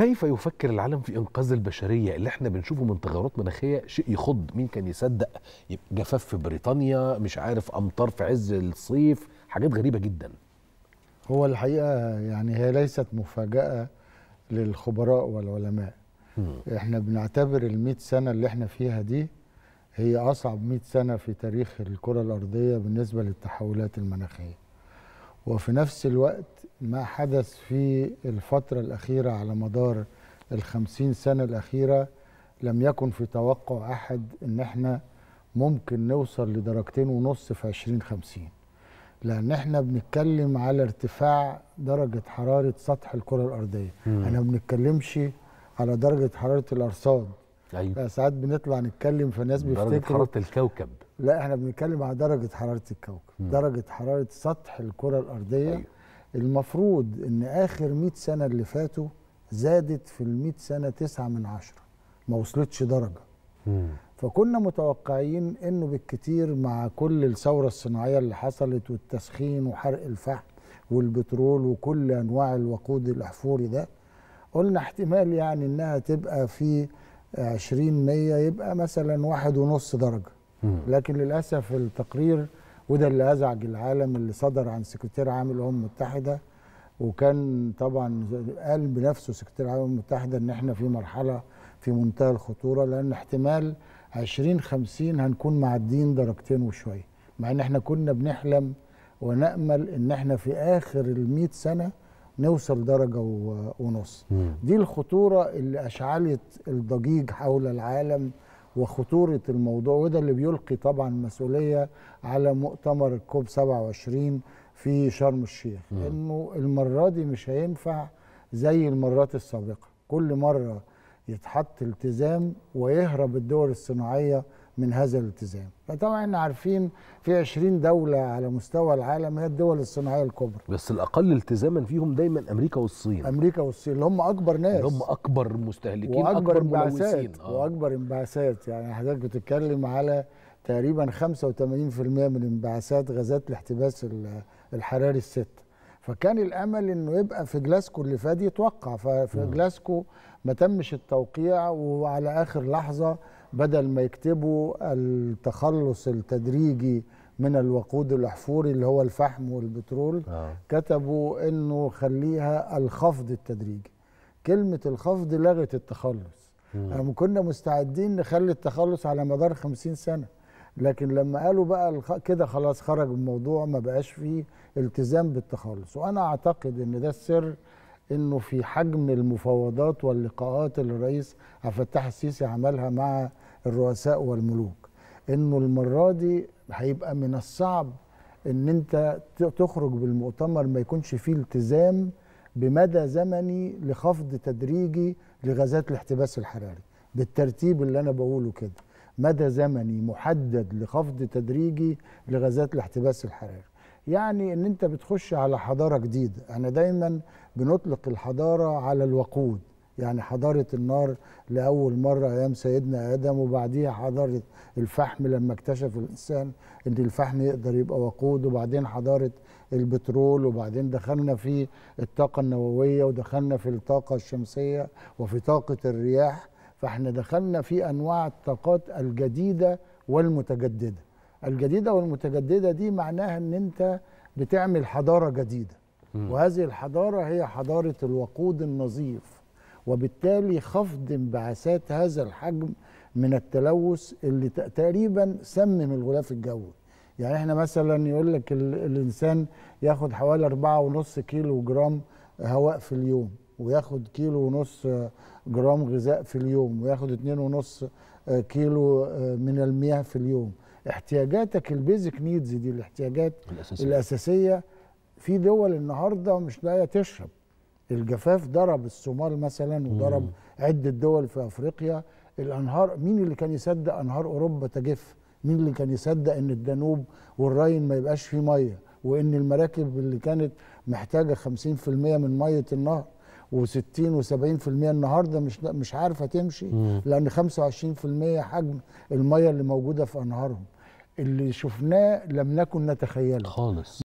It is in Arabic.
كيف يفكر العالم في إنقاذ البشرية؟ اللي إحنا بنشوفه من تغيرات مناخية شيء يخض. مين كان يصدق؟ جفاف في بريطانيا مش عارف أمطار في عز الصيف حاجات غريبة جدا. هو الحقيقة يعني هي ليست مفاجأة للخبراء والعلماء. إحنا بنعتبر المئة سنة اللي إحنا فيها دي هي أصعب مئة سنة في تاريخ الكرة الأرضية بالنسبة للتحولات المناخية. وفي نفس الوقت ما حدث في الفترة الأخيرة على مدار الخمسين سنة الأخيرة لم يكن في توقع أحد إن إحنا ممكن نوصل لدرجتين ونص في عشرين خمسين. لأن إحنا بنتكلم على ارتفاع درجة حرارة سطح الكرة الأرضية. مم. إحنا ما بنتكلمش على درجة حرارة الأرصاد. أيوه. ساعات بنطلع نتكلم فالناس بيفتكروا حرارة الكوكب. لا إحنا بنتكلم على درجة حرارة الكوكب مم. درجة حرارة سطح الكرة الأرضية. أيوه. المفروض إن آخر 100 سنة اللي فاتوا زادت في ال 100 سنة 9 من عشرة ما وصلتش درجة مم. فكنا متوقعين إنه بالكتير مع كل الثورة الصناعية اللي حصلت والتسخين وحرق الفحم والبترول وكل أنواع الوقود الاحفوري ده قلنا احتمال يعني إنها تبقى في 20 100 يبقى مثلا واحد ونص درجة. لكن للأسف التقرير وده اللي أزعج العالم اللي صدر عن سكرتير عام الأمم المتحدة وكان طبعا قال بنفسه سكرتير العام الأمم المتحدة إن إحنا في مرحلة في منتهى الخطورة لأن احتمال 2050 هنكون معديين درجتين وشوية. مع إن إحنا كنا بنحلم ونأمل إن إحنا في آخر ال 100 سنة نوصل درجة ونص. مم. دي الخطورة اللي أشعلت الضجيج حول العالم وخطورة الموضوع وده اللي بيلقي طبعا مسؤولية على مؤتمر الكوب 27 في شرم الشيخ مم. إنه المرة دي مش هينفع زي المرات السابقة كل مرة يتحط التزام ويهرب الدول الصناعية من هذا الالتزام. فطبعا إحنا عارفين في 20 دولة على مستوى العالم هي الدول الصناعية الكبرى. بس الأقل التزاما فيهم دايما أمريكا والصين. أمريكا والصين اللي هم أكبر ناس. اللي هم أكبر مستهلكين أكبر ملوثين. انبعاثات وأكبر انبعاثات. يعني حضرتك بتتكلم على تقريبا 85% من انبعاثات غازات الاحتباس ال- الحراري الست. فكان الأمل إنه يبقى في جلاسكو اللي فات يتوقع. ففي. جلاسكو ما تمش التوقيع وعلى آخر لحظة بدل ما يكتبوا التخلص التدريجي من الوقود الأحفوري اللي هو الفحم والبترول آه. كتبوا إنه خليها الخفض التدريجي كلمة الخفض لغت التخلص. يعني كنا مستعدين نخلي التخلص على مدار 50 سنة لكن لما قالوا بقى كده خلاص خرج الموضوع ما بقاش فيه التزام بالتخلص وأنا أعتقد إن ده السر إنه في حجم المفاوضات واللقاءات اللي الرئيس عبد الفتاح السيسي عملها مع الرؤساء والملوك. إنه المرة دي هيبقى من الصعب إن أنت تخرج بالمؤتمر ما يكونش فيه التزام بمدى زمني لخفض تدريجي لغازات الاحتباس الحراري. بالترتيب اللي أنا بقوله كده مدى زمني محدد لخفض تدريجي لغازات الاحتباس الحراري. يعني إن أنت بتخش على حضارة جديدة. إحنا دايما بنطلق الحضارة على الوقود. يعني حضارة النار لأول مرة أيام سيدنا آدم وبعديها حضارة الفحم لما اكتشف الإنسان إن الفحم يقدر يبقى وقود. وبعدين حضارة البترول وبعدين دخلنا في الطاقة النووية ودخلنا في الطاقة الشمسية وفي طاقة الرياح. فإحنا دخلنا في أنواع الطاقات الجديدة والمتجددة. الجديدة والمتجددة دي معناها إن أنت بتعمل حضارة جديدة. وهذه الحضارة هي حضارة الوقود النظيف. وبالتالي خفض انبعاثات هذا الحجم من التلوث اللي تقريبا سمم الغلاف الجوي. يعني إحنا مثلا يقول لك ال- الإنسان ياخد حوالي أربعة ونص كيلو جرام هواء في اليوم وياخد كيلو ونص جرام غذاء في اليوم وياخد اتنين ونص آه، كيلو آه، من المياه في اليوم. احتياجاتك ال basic needs دي الاحتياجات الأساسية. في دول النهاردة مش لاقية تشرب. الجفاف ضرب الصومال مثلا وضرب مم. عدة دول في أفريقيا. الأنهار مين اللي كان يصدق أنهار أوروبا تجف؟ مين اللي كان يصدق أن الدانوب والراين ما يبقاش فيه مية؟ وأن المراكب اللي كانت محتاجة 50% من مية النهر؟ و60 و70% النهارده مش مش عارفة تمشي مم. لأن 25% حجم المية اللي موجودة في أنهارهم. اللي شفناه لم نكن نتخيله. خالص.